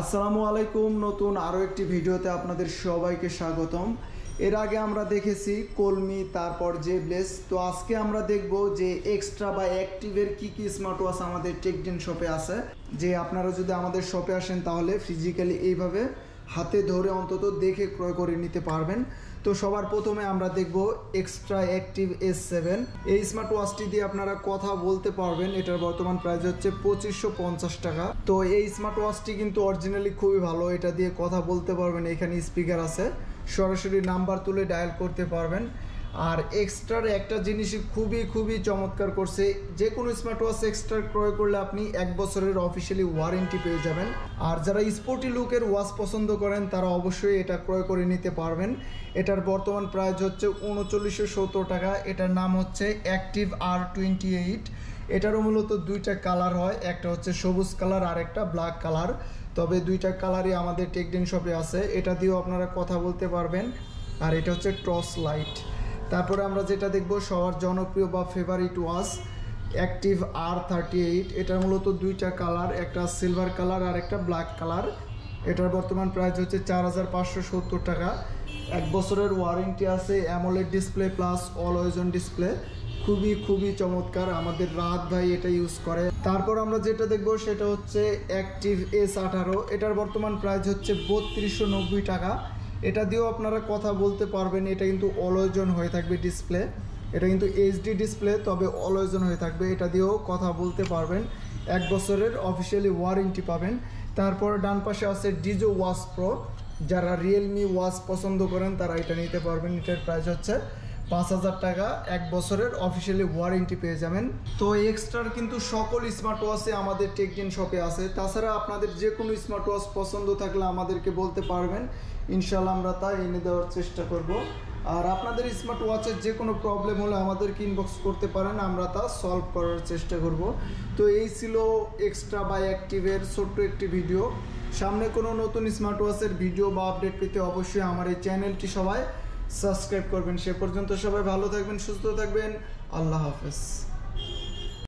আসসালামু আলাইকুম, নতুন আরও একটি ভিডিওতে আপনাদের সবাইকে স্বাগতম। এর আগে আমরা দেখেছি কলমি, তারপর যে ব্লেস। তো আজকে আমরা দেখব যে এক্সট্রা বা অ্যাক্টিভের কি কি স্মার্ট ওয়াচ আমাদের টেকডেন শপে আছে। যে আপনারা যদি আমাদের শপে আসেন তাহলে ফিজিক্যালি এইভাবে হাতে ধরে অন্তত দেখে ক্রয় করে নিতে পারবেন। তো সবার প্রথমে আমরা দেখব এক্সট্রা অ্যাক্টিভ এস সেভেন এই স্মার্ট ওয়াচটি দিয়ে আপনারা কথা বলতে পারবেন। এটার বর্তমান প্রাইস হচ্ছে পঁচিশশো পঞ্চাশ টাকা। তো এই স্মার্ট ওয়াচটি কিন্তু অরিজিনালি খুবই ভালো। এটা দিয়ে কথা বলতে পারবেন। এখানে স্পিকার আছে। সরাসরি নাম্বার তুলে ডায়াল করতে পারবেন। আর এক্সট্রার একটা জিনিসই খুবই খুবই চমৎকার করছে। যে কোনো স্মার্ট ওয়াচ এক্সট্রা ক্রয় করলে আপনি এক বছরের অফিসিয়ালি ওয়ারেন্টি পেয়ে যাবেন। আর যারা স্পোর্টি লুকের ওয়াচ পছন্দ করেন, তারা অবশ্যই এটা ক্রয় করে নিতে পারবেন। এটার বর্তমান প্রাইস হচ্ছে উনচল্লিশশো সত্তর টাকা। এটার নাম হচ্ছে অ্যাক্টিভ আর টোয়েন্টি এইট এটারও মূলত দুইটা কালার হয়। একটা হচ্ছে সবুজ কালার আর একটা ব্ল্যাক কালার তবে দুইটা কালারই আমাদের টেকডেন শপে আছে। এটা দিয়েও আপনারা কথা বলতে পারবেন। আর এটা হচ্ছে টর্চ লাইট তারপরে আমরা যেটা দেখব, সবার জনপ্রিয় বা favourite watch active R thirty eight এটার মূলত দুইটা কালার একটা সিলভার কালার আর একটা ব্ল্যাক কালার এটার বর্তমান প্রাইস হচ্ছে চার হাজার পাঁচশো সত্তর টাকা। এক বছরের ওয়ারেন্টি আছে AMOLED display plus always on display খুবই খুবই চমৎকার, আমাদের রাত ভাই এটা ইউজ করে। তারপর আমরা যেটা দেখব, সেটা হচ্ছে অ্যাক্টিভ এস আঠারো। এটার বর্তমান প্রাইস হচ্ছে বত্রিশশো টাকা। এটা দিয়েও আপনারা কথা বলতে পারবেন, এটা কিন্তু অলয়জন হয়ে থাকবে ডিসপ্লে এটা কিন্তু এইচডি ডিসপ্লে তবে অলয়জন হয়ে থাকবে, এটা দিয়েও কথা বলতে পারবেন। এক বছরের অফিসিয়ালি ওয়ারেন্টি পাবেন। তারপর ডান পাশে আছে ডিজো ওয়াচ প্রো যারা রিয়েলমি ওয়াচ পছন্দ করেন, তারা এটা নিতে পারবেন, এটার প্রাইস হচ্ছে পাঁচ হাজার টাকা এক বছরের অফিসিয়ালি ওয়ারেন্টি পেয়ে যাবেন। তো এক্সট্রার কিন্তু সকল স্মার্ট ওয়াচে আমাদের টেকজেন শপে আছে। তাছাড়া আপনাদের যে কোনো স্মার্ট ওয়াচ পছন্দ থাকলে আমাদেরকে বলতে পারবেন। ইনশাল্লাহ আমরা তা এনে দেওয়ার চেষ্টা করব। আর আপনাদের স্মার্ট ওয়াচের যে কোনো প্রবলেম হলে আমাদেরকে ইনবক্স করতে পারেন। আমরা তা সলভ করার চেষ্টা করব। তো এই ছিল এক্সট্রা বাই অ্যাক্টিভের ছোট্ট একটি ভিডিও সামনে কোনো নতুন স্মার্ট ওয়াচের ভিডিও বা আপডেট পেতে অবশ্যই আমার এই চ্যানেলটি সবাই সাবস্ক্রাইব করবেন। সে পর্যন্ত সবাই ভালো থাকবেন সুস্থ থাকবেন। আল্লাহ হাফেজ।